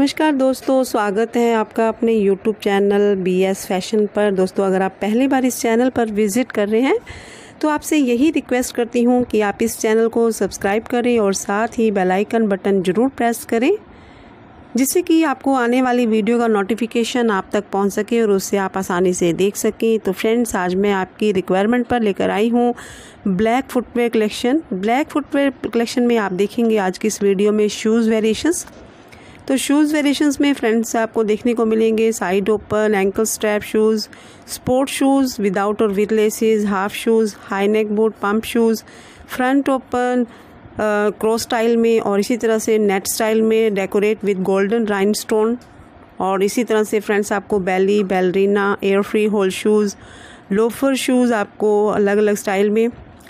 नमस्कार दोस्तों, स्वागत है आपका अपने YouTube channel B S fashion पर। दोस्तों, अगर आप पहली बार इस चैनल पर विज़िट कर रहे हैं तो आपसे यही रिक्वेस्ट करती हूँ कि आप इस चैनल को सब्सक्राइब करें और साथ ही बेल आइकन बटन ज़रूर प्रेस करें, जिससे कि आपको आने वाली वीडियो का नोटिफिकेशन आप तक पहुँच सके और उससे आप आसानी से देख सकें। तो फ्रेंड्स आज मैं आपकी रिक्वायरमेंट पर लेकर आई हूँ black footwear collection black footwear collection में आप देखेंगे आज की इस वीडियो में शूज़ वेरिएशंस तो शूज़ वेरिएशंस में फ्रेंड्स आपको देखने को मिलेंगे। Side open ankle strap shoes sport shoes without और with laces half shoes high neck boot pump shoes front open cross style में और इसी तरह से नेट स्टाइल में decorate with golden rhinestone और इसी तरह से फ्रेंड्स आपको belly ballerina air free hole shoes loafer shoes आपको अलग अलग स्टाइल में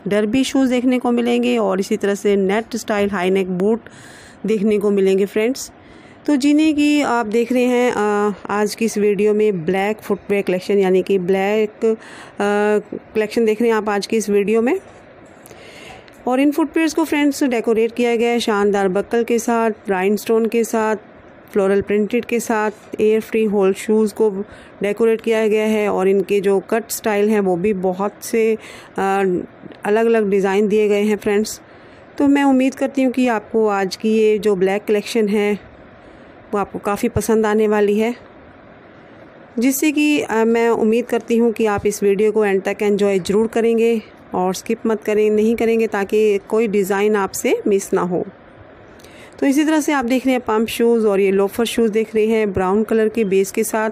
डरबी शूज़ देखने को मिलेंगे और इसी तरह से net style high neck boot देखने को मिलेंगे फ्रेंड्स तो जिन्हें कि आप देख रहे हैं आ, आज की इस वीडियो में ब्लैक फुटवेयर कलेक्शन यानी कि ब्लैक कलेक्शन देख रहे हैं आप आज की इस वीडियो में। और इन फुटवेयर्स को फ्रेंड्स डेकोरेट किया गया है शानदार बक्कल के साथ राइन स्टोन के साथ फ्लोरल प्रिंटेड के साथ एयर फ्री होल शूज़ को डेकोरेट किया गया है और इनके जो कट स्टाइल हैं वो भी बहुत से अलग अलग डिज़ाइन दिए गए हैं फ्रेंड्स। तो मैं उम्मीद करती हूँ कि आपको आज की ये जो ब्लैक कलेक्शन है वो आपको काफ़ी पसंद आने वाली है। जिससे कि मैं उम्मीद करती हूँ कि आप इस वीडियो को एंड तक एंजॉय ज़रूर करेंगे और स्किप मत करें, नहीं करेंगे ताकि कोई डिज़ाइन आपसे मिस ना हो। तो इसी तरह से आप देख रहे हैं पम्प शूज़ और ये लोफर शूज़ देख रहे हैं ब्राउन कलर के बेस के साथ।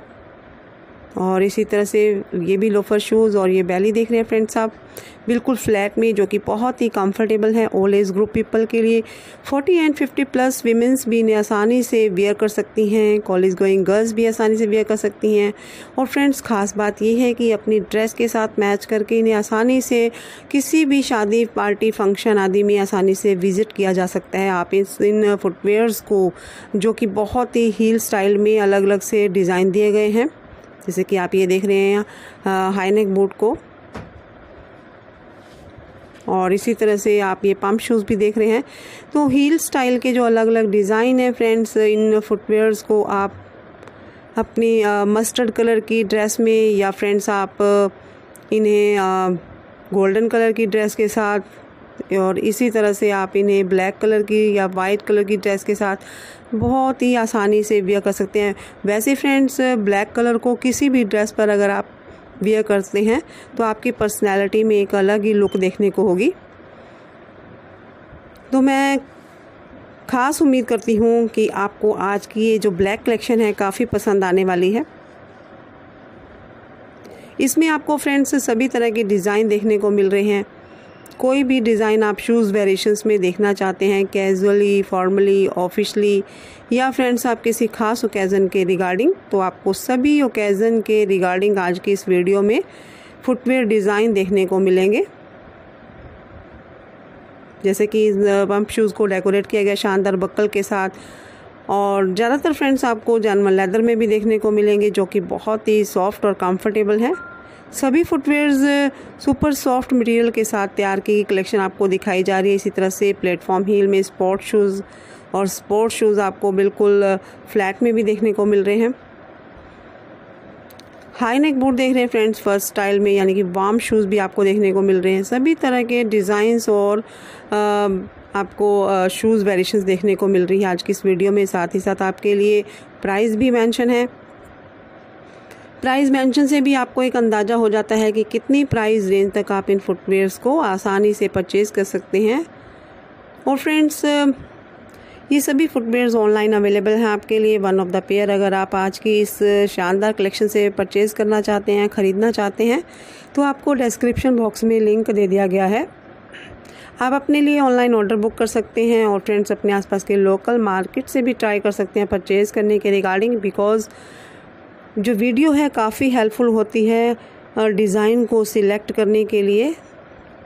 और इसी तरह से ये भी लोफर शूज़ और ये बैली देख रहे हैं फ्रेंड्स आप। बिल्कुल फ्लैट में, जो कि बहुत ही कंफर्टेबल है ओल्ड एज ग्रुप पीपल के लिए। 40 एंड 50 प्लस वीमेंस भी इन्हें आसानी से वेयर कर सकती हैं। कॉलेज गोइंग गर्ल्स भी आसानी से वेयर कर सकती हैं। और फ्रेंड्स ख़ास बात ये है कि अपनी ड्रेस के साथ मैच करके इन्हें आसानी से किसी भी शादी पार्टी फ़ंक्शन आदि में आसानी से विज़िट किया जा सकता है। आप इस इन फुटवेयर्स को, जो कि बहुत ही हील स्टाइल में अलग अलग से डिज़ाइन दिए गए हैं। जैसे कि आप ये देख रहे हैं हाई नेक बूट को। और इसी तरह से आप ये पम्प शूज़ भी देख रहे हैं। तो हील स्टाइल के जो अलग अलग डिज़ाइन है फ्रेंड्स इन फुटवेयर्स को आप अपनी मस्टर्ड कलर की ड्रेस में या फ्रेंड्स आप इन्हें गोल्डन कलर की ड्रेस के साथ और इसी तरह से आप इन्हें ब्लैक कलर की या वाइट कलर की ड्रेस के साथ बहुत ही आसानी से वियर कर सकते हैं। वैसे फ्रेंड्स, ब्लैक कलर को किसी भी ड्रेस पर अगर आप वियर करते हैं तो आपकी पर्सनैलिटी में एक अलग ही लुक देखने को होगी। तो मैं ख़ास उम्मीद करती हूँ कि आपको आज की ये जो ब्लैक कलेक्शन है, काफ़ी पसंद आने वाली है। इसमें आपको फ्रेंड्स, सभी तरह के डिज़ाइन देखने को मिल रहे हैं। कोई भी डिज़ाइन आप शूज़ वेरिएशंस में देखना चाहते हैं कैजुअली फॉर्मली ऑफिशली या फ्रेंड्स आप किसी खास ओकेज़न के रिगार्डिंग तो आपको सभी ओकेज़न के रिगार्डिंग आज की इस वीडियो में फुटवेयर डिज़ाइन देखने को मिलेंगे। जैसे कि पम्प शूज़ को डेकोरेट किया गया शानदार बक्कल के साथ, और ज़्यादातर फ्रेंड्स आपको जानवर लेदर में भी देखने को मिलेंगे, जो कि बहुत ही सॉफ्ट और कंफर्टेबल है। सभी फुटवेयर्स सुपर सॉफ्ट मटेरियल के साथ तैयार की कलेक्शन आपको दिखाई जा रही है। इसी तरह से प्लेटफॉर्म हील में स्पोर्ट शूज़ और स्पोर्ट शूज़ आपको बिल्कुल फ्लैट में भी देखने को मिल रहे हैं। हाई नेक बूट देख रहे हैं फ्रेंड्स फ़र्स्ट स्टाइल में, यानी कि वार्म शूज़ भी आपको देखने को मिल रहे हैं। सभी तरह के डिज़ाइंस और आपको शूज़ वेरिएशंस देखने को मिल रही है आज की इस वीडियो में। साथ ही साथ आपके लिए प्राइस भी मेंशन है। प्राइस मेंशन से भी आपको एक अंदाज़ा हो जाता है कि कितनी प्राइस रेंज तक आप इन फुटवेयर्स को आसानी से परचेज़ कर सकते हैं। और फ्रेंड्स, ये सभी फुटवेयर्स ऑनलाइन अवेलेबल हैं आपके लिए। वन ऑफ़ द पेयर अगर आप आज की इस शानदार कलेक्शन से परचेज़ करना चाहते हैं, ख़रीदना चाहते हैं तो आपको डिस्क्रिप्शन बॉक्स में लिंक दे दिया गया है। आप अपने लिए ऑनलाइन ऑर्डर बुक कर सकते हैं और फ्रेंड्स, अपने आसपास के लोकल मार्केट से भी ट्राई कर सकते हैं परचेज़ करने के रिगार्डिंग, बिकॉज़ जो वीडियो है काफ़ी हेल्पफुल होती है डिज़ाइन को सिलेक्ट करने के लिए।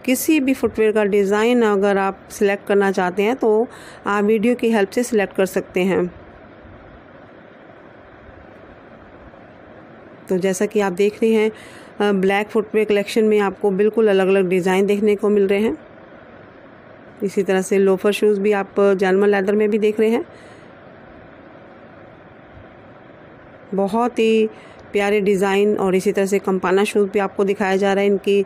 किसी भी फुटवेयर का डिज़ाइन अगर आप सिलेक्ट करना चाहते हैं तो आप वीडियो की हेल्प से सिलेक्ट कर सकते हैं। तो जैसा कि आप देख रहे हैं ब्लैक फुटवेयर कलेक्शन में आपको बिल्कुल अलग अलग डिज़ाइन देखने को मिल रहे हैं। इसी तरह से लोफर शूज़ भी आप जानवर लेदर में भी देख रहे हैं। बहुत ही प्यारे डिज़ाइन और इसी तरह से कंपाना शूज़ भी आपको दिखाया जा रहा है। इनकी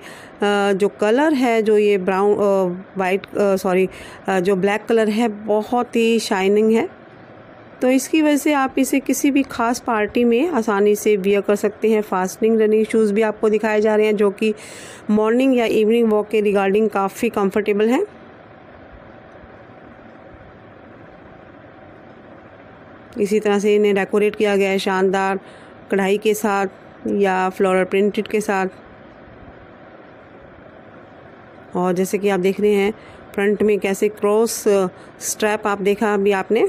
जो कलर है, जो ये ब्राउन वाइट सॉरी जो ब्लैक कलर है, बहुत ही शाइनिंग है। तो इसकी वजह से आप इसे किसी भी ख़ास पार्टी में आसानी से वियर कर सकते हैं। फास्टिंग रनिंग शूज़ भी आपको दिखाए जा रहे हैं, जो कि मॉर्निंग या इवनिंग वॉक के रिगार्डिंग काफ़ी कंफर्टेबल हैं। इसी तरह से इन्हें डेकोरेट किया गया है शानदार कढ़ाई के साथ या फ्लोरल प्रिंटेड के साथ। और जैसे कि आप देख रहे हैं फ्रंट में कैसे क्रॉस स्ट्रैप आप देखा अभी आपने?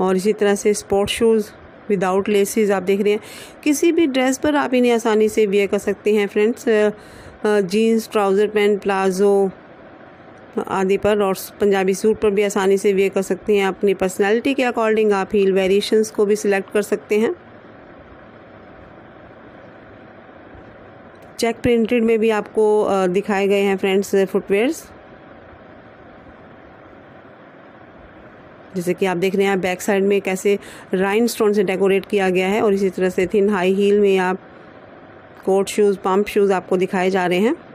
और इसी तरह से स्पोर्ट शूज़ विदाउट लेसिस आप देख रहे हैं। किसी भी ड्रेस पर आप इन्हें आसानी से वेयर कर सकते हैं friends jeans trouser pant palazzo आदि पर और पंजाबी सूट पर भी आसानी से वे कर सकते हैं अपनी पर्सनैलिटी के अकॉर्डिंग आप हील वेरिएशंस को भी सिलेक्ट कर सकते हैं। चेक प्रिंटेड में भी आपको दिखाए गए हैं फ्रेंड्स फुटवेयर्स जैसे कि आप देख रहे हैं बैक साइड में कैसे राइन स्टोन से डेकोरेट किया गया है और इसी तरह से थिन हाई हील में आप कोट शूज़ पम्प शूज़ आपको दिखाए जा रहे हैं।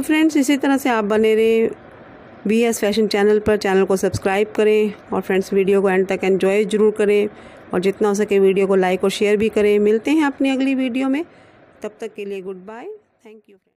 तो फ्रेंड्स इसी तरह से आप बने रहें। बी एस फ़ैशन चैनल पर चैनल को सब्सक्राइब करें और फ्रेंड्स वीडियो को एंड तक एंजॉय ज़रूर करें और जितना हो सके वीडियो को लाइक और शेयर भी करें। मिलते हैं अपनी अगली वीडियो में। तब तक के लिए गुड बाय थैंक यू